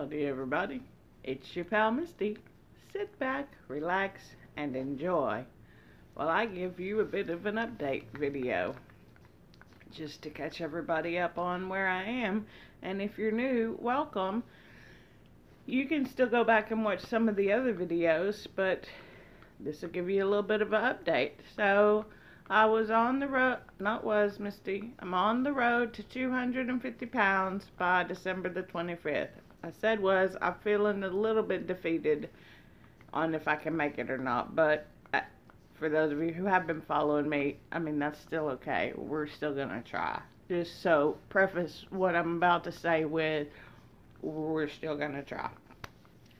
Howdy, everybody. It's your pal Misty. Sit back, relax, and enjoy while I give you a bit of an update video just to catch everybody up on where I am. And if you're new, welcome. You can still go back and watch some of the other videos, but this will give you a little bit of an update. So, I was on the road, not was, Misty. I'm on the road to 250 pounds by December the 25th. I said was, I'm feeling a little bit defeated on if I can make it or not, but I, for those of you who have been following me, I mean, that's still okay. We're still going to try. Just so, preface what I'm about to say with, we're still going to try.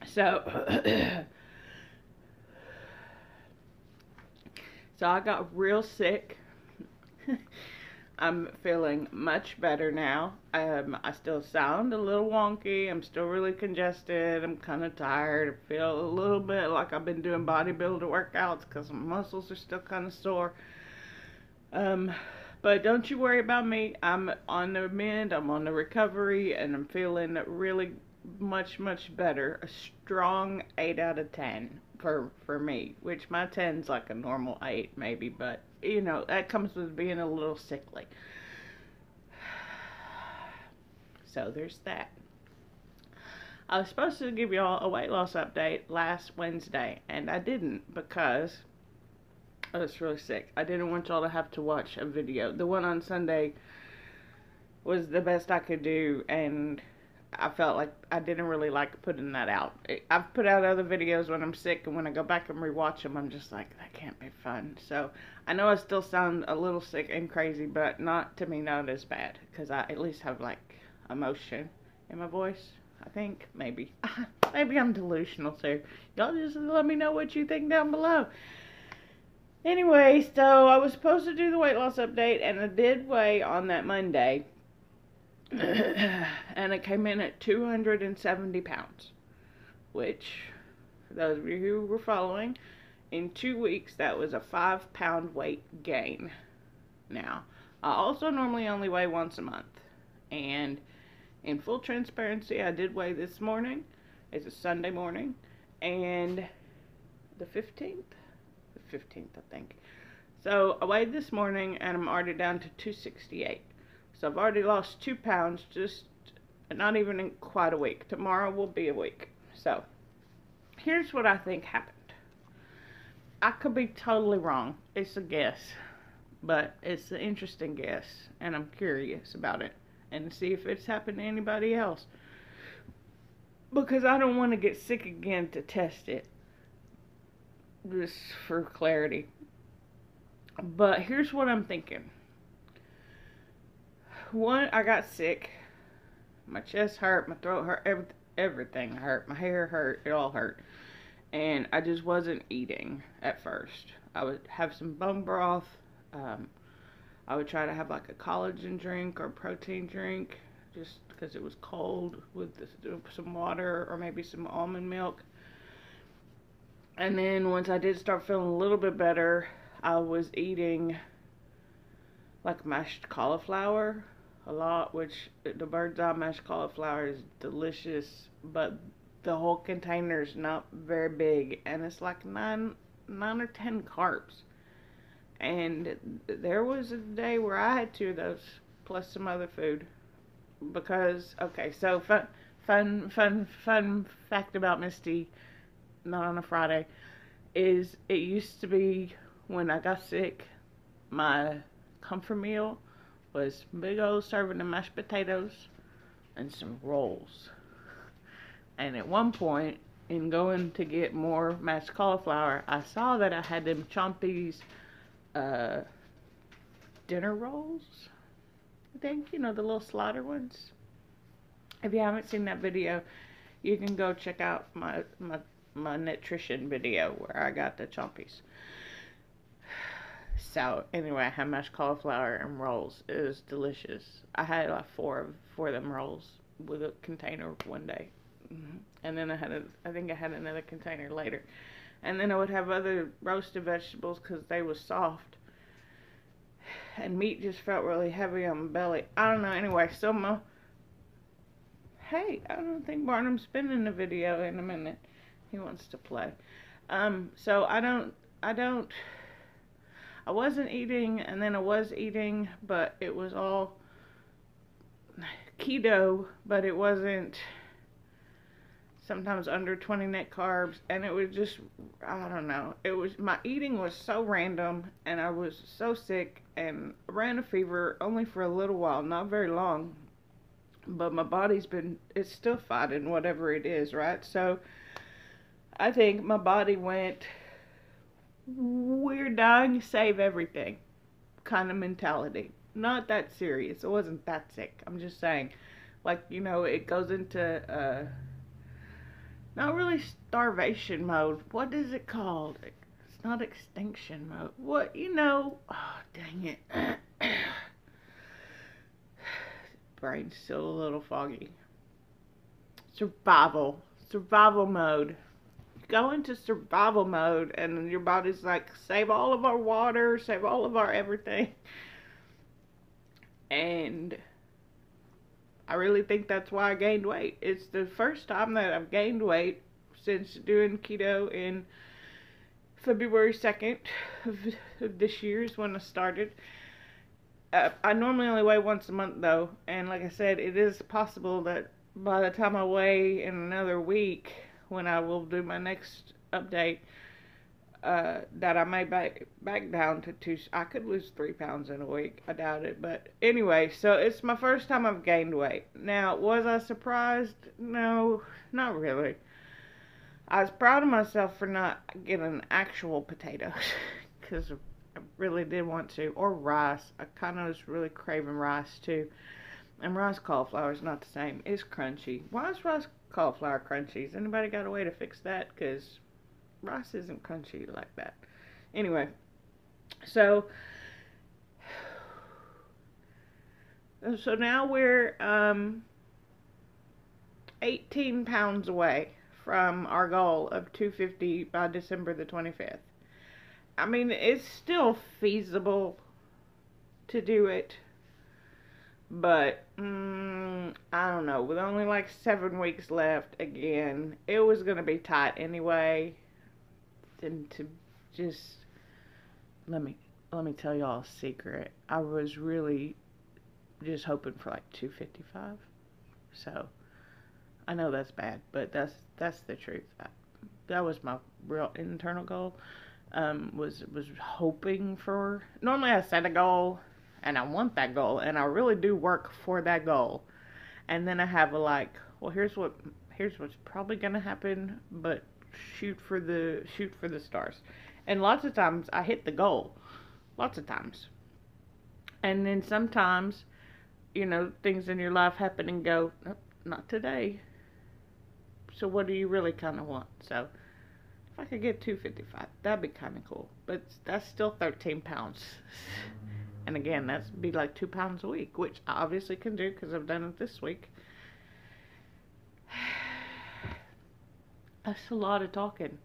So, So I got real sick. I'm feeling much better now. Um, I still sound a little wonky. I'm still really congested. I'm kind of tired. I feel a little bit like I've been doing bodybuilder workouts because my muscles are still kind of sore. Um, but don't you worry about me. I'm on the mend. I'm on the recovery, and I'm feeling really much, much better. A strong 8 out of 10. For for me, which my 10's like a normal 8 maybe, but you know, that comes with being a little sickly. So there's that. I was supposed to give y'all a weight loss update last Wednesday, and I didn't because I was really sick. I didn't want y'all to have to watch a video. The one on Sunday was the best I could do, and I felt like I didn't really like putting that out. I've put out other videos when I'm sick, and when I go back and rewatch them, I'm just like, that can't be fun. So I know I still sound a little sick and crazy, but not to me, not as bad, because I at least have like emotion in my voice. I think maybe, maybe I'm delusional too. Y'all just let me know what you think down below. Anyway, so I was supposed to do the weight loss update, and I did weigh on that Monday. and it came in at 270 pounds, which, for those of you who were following, in two weeks that was a five pound weight gain. Now, I also normally only weigh once a month, and in full transparency, I did weigh this morning. It's a Sunday morning, and the 15th? The 15th, I think. So I weighed this morning, and I'm already down to 268. So I've already lost two pounds, just not even in quite a week. Tomorrow will be a week. So here's what I think happened. I could be totally wrong. It's a guess. But it's an interesting guess. And I'm curious about it. And see if it's happened to anybody else. Because I don't want to get sick again to test it. Just for clarity. But here's what I'm thinking one, I got sick. My chest hurt, my throat hurt, every, everything hurt. My hair hurt, it all hurt. And I just wasn't eating at first. I would have some bone broth. Um, I would try to have like a collagen drink or protein drink just because it was cold with this, some water or maybe some almond milk. And then once I did start feeling a little bit better, I was eating like mashed cauliflower a lot, which the bird's eye mashed cauliflower is delicious, but the whole container is not very big, and it's like nine, nine or ten carbs. And there was a day where I had two of those, plus some other food, because okay, so fun, fun, fun, fun fact about Misty, not on a Friday, is it used to be when I got sick, my comfort meal was big old serving of mashed potatoes and some rolls. And at one point, in going to get more mashed cauliflower, I saw that I had them Chompies uh, dinner rolls. I think, you know, the little slider ones. If you haven't seen that video, you can go check out my, my, my nutrition video where I got the Chompies. So anyway, I had mashed cauliflower and rolls. It was delicious. I had like four of four of them rolls with a container one day, mm-hmm. and then I had a I think I had another container later, and then I would have other roasted vegetables because they were soft. And meat just felt really heavy on my belly. I don't know. Anyway, so my hey, I don't think Barnum's been in the video in a minute. He wants to play. Um, so I don't, I don't, I wasn't eating and then I was eating, but it was all keto, but it wasn't sometimes under 20 net carbs and it was just I don't know. It was my eating was so random and I was so sick and ran a fever only for a little while, not very long. But my body's been it's still fighting whatever it is, right? So I think my body went we're dying, to save everything kind of mentality. Not that serious. It wasn't that sick. I'm just saying like, you know, it goes into uh not really starvation mode. What is it called? It's not extinction mode. What, you know, oh, dang it. Brain's still a little foggy. Survival. Survival mode. Go into survival mode and your body's like, save all of our water, save all of our everything. And I really think that's why I gained weight. It's the first time that I've gained weight since doing keto in February 2nd of, this year is when I started. Uh, I normally only weigh once a month though, and like I said, it is possible that by the time I weigh in another week, when I will do my next update, uh, that I may back back down to two. I could lose three pounds in a week. I doubt it, but anyway. So it's my first time I've gained weight. Now, was I surprised? No, not really. I was proud of myself for not getting actual potatoes because I really did want to, or rice. I kind of was really craving rice too. And rice cauliflower is not the same. It's crunchy. Why is rice cauliflower crunchies. Anybody got a way to fix that? Because rice isn't crunchy like that. Anyway, so so now we're um, 18 pounds away from our goal of 250 by December the 25th. I mean, it's still feasible to do it, but mm, I don't know. With only like seven weeks left, again, it was to be tight anyway and to just let me let me tell y'all a secret. I was really just hoping for like 255. So I know that's bad, but that's that's the truth. I, that was my real internal goal. Um, was was hoping for. Normally, I set a goal, and I want that goal, and I really do work for that goal. And then I have a like, well, here's what here's what's probably gonna happen, but shoot for the shoot for the stars. And lots of times I hit the goal. Lots of times. And then sometimes, you know, things in your life happen and go, nope, not today. So what do you really kind of want? So if I could get 255, that'd be kind of cool. But that's still 13 pounds. and again, that'd be like two pounds a week, which I obviously can do because I've done it this week. That's a lot of talking.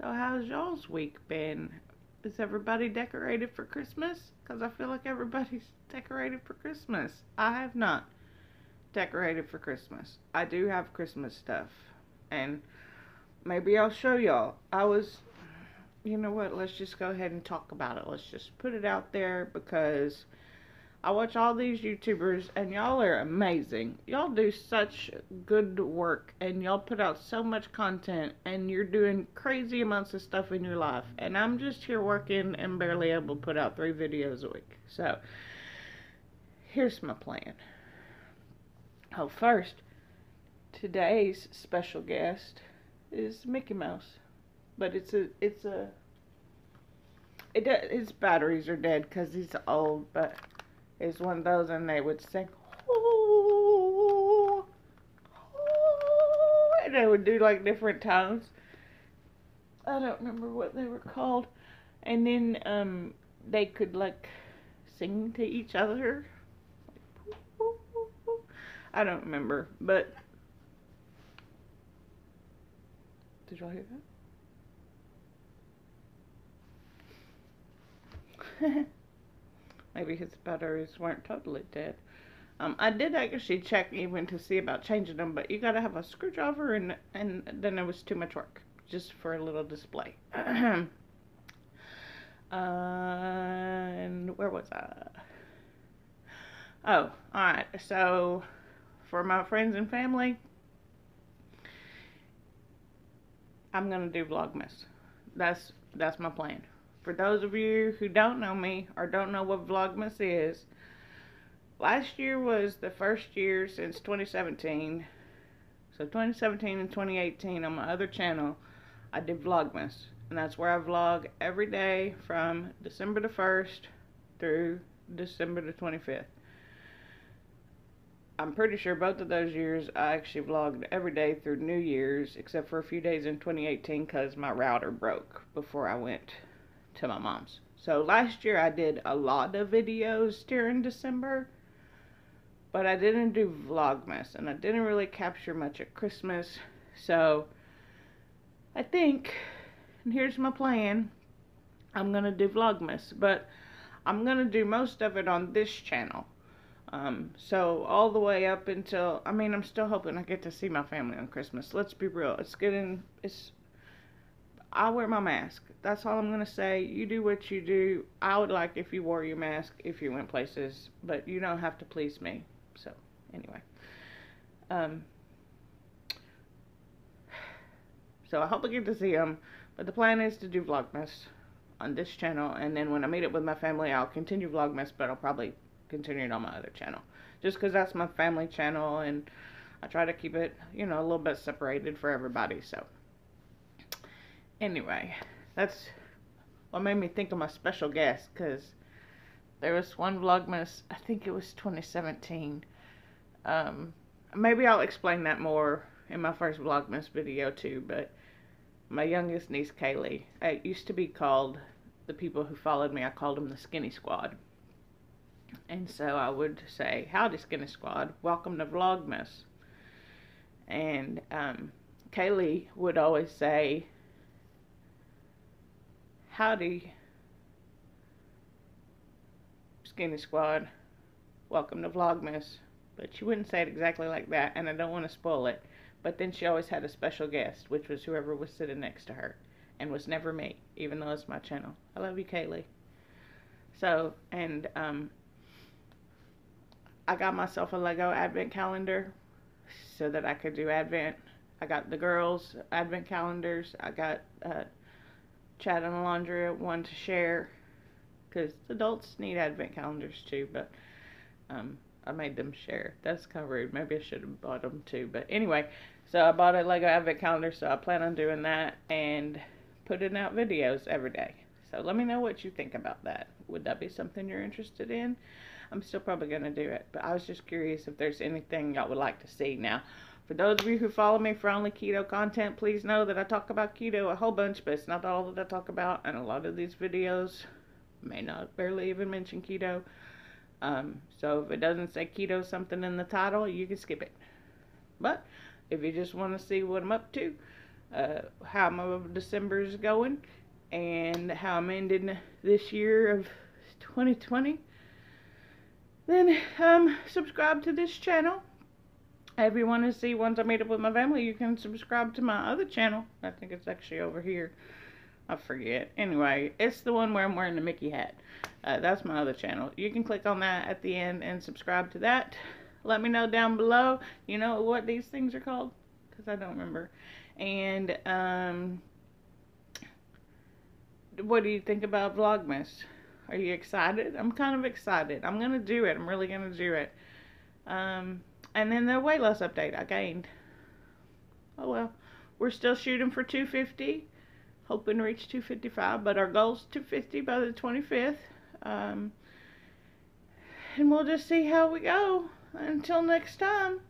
So how's y'all's week been? Is everybody decorated for Christmas? Because I feel like everybody's decorated for Christmas. I have not decorated for Christmas. I do have Christmas stuff. And maybe I'll show y'all. I was, you know what, let's just go ahead and talk about it. Let's just put it out there because I watch all these YouTubers and y'all are amazing. Y'all do such good work and y'all put out so much content and you're doing crazy amounts of stuff in your life. And I'm just here working and barely able to put out three videos a week. So, here's my plan. Oh, first, today's special guest is Mickey Mouse. But it's a, it's a, it, his batteries are dead because he's old, but it's one of those, and they would sing, oh, oh, and they would do like different tones. I don't remember what they were called. And then um, they could like sing to each other. I don't remember, but did y'all hear that? maybe his batteries weren't totally dead. Um, I did actually check even to see about changing them, but you gotta have a screwdriver and and then it was too much work just for a little display. uh, and where was I? Oh, alright. So, for my friends and family, I'm gonna do Vlogmas. That's that's my plan. For those of you who don't know me or don't know what Vlogmas is, last year was the first year since 2017. So 2017 and 2018 on my other channel, I did Vlogmas. And that's where I vlog every day from December the 1st through December the 25th. I'm pretty sure both of those years I actually vlogged every day through New Year's, except for a few days in 2018 because my router broke before I went to my mom's. So last year I did a lot of videos during December, but I didn't do Vlogmas, and I didn't really capture much at Christmas. So I think, and here's my plan, I'm going to do Vlogmas, but I'm going to do most of it on this channel. Um, so all the way up until, I mean, I'm still hoping I get to see my family on Christmas. Let's be real. It's getting, it's, I wear my mask. That's all I'm going to say. You do what you do. I would like if you wore your mask if you went places, but you don't have to please me. So, anyway. Um, so I hope I get to see them, but the plan is to do Vlogmas on this channel, and then when I meet up with my family, I'll continue Vlogmas, but I'll probably continue it on my other channel. Just because that's my family channel and I try to keep it, you know, a little bit separated for everybody. So, anyway, that's what made me think of my special guest because there was one Vlogmas, I think it was 2017. Um, maybe I'll explain that more in my first Vlogmas video too, but my youngest niece, Kaylee, it used to be called, the people who followed me, I called them the Skinny Squad and so I would say, Howdy Skinny Squad, welcome to Vlogmas. And um, Kaylee would always say, Howdy Skinny Squad, welcome to Vlogmas. But she wouldn't say it exactly like that, and I don't want to spoil it. But then she always had a special guest, which was whoever was sitting next to her, and was never me, even though it's my channel. I love you, Kaylee. So, and um, I got myself a Lego advent calendar so that I could do advent. I got the girls advent calendars. I got uh, Chad and Alondra one to share because adults need advent calendars too, but um, I made them share. That's kind of rude. Maybe I should have bought them too. But anyway, so I bought a Lego advent calendar, so I plan on doing that and putting out videos every day. So let me know what you think about that. Would that be something you're interested in? I'm still probably going to do it. But I was just curious if there's anything y'all would like to see. Now, for those of you who follow me for only keto content, please know that I talk about keto a whole bunch, but it's not all that I talk about. And a lot of these videos may not barely even mention keto. Um, so if it doesn't say keto something in the title, you can skip it. But if you just want to see what I'm up to, uh, how my December is going, and how I'm ending this year of 2020, then um, subscribe to this channel. If you want to see once I meet up with my family, you can subscribe to my other channel. I think it's actually over here. I forget. Anyway, it's the one where I'm wearing the Mickey hat. Uh, that's my other channel. You can click on that at the end and subscribe to that. Let me know down below, you know, what these things are called. Because I don't remember. And, um, what do you think about Vlogmas? Are you excited? I'm kind of excited. I'm going to do it. I'm really going to do it. Um, and then the weight loss update I gained. Oh well. We're still shooting for 250. Hoping to reach 255. But our goal is 250 by the 25th. Um, and we'll just see how we go. Until next time,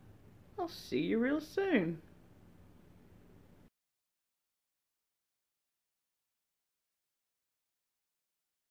I'll see you real soon.